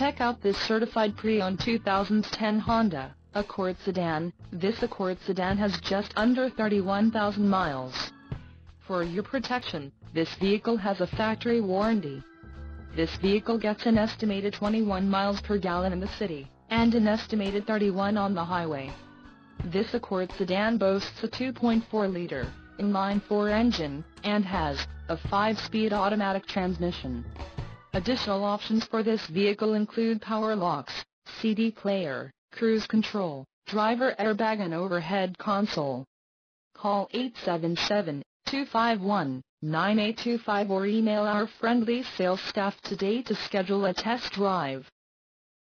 Check out this certified pre-owned 2010 Honda Accord sedan. This Accord sedan has just under 31,000 miles. For your protection, this vehicle has a factory warranty. This vehicle gets an estimated 21 miles per gallon in the city, and an estimated 31 on the highway. This Accord sedan boasts a 2.4-liter, inline-4 engine, and has a 5-speed automatic transmission. Additional options for this vehicle include power locks, CD player, cruise control, driver airbag and overhead console. Call 877-251-9825 or email our friendly sales staff today to schedule a test drive.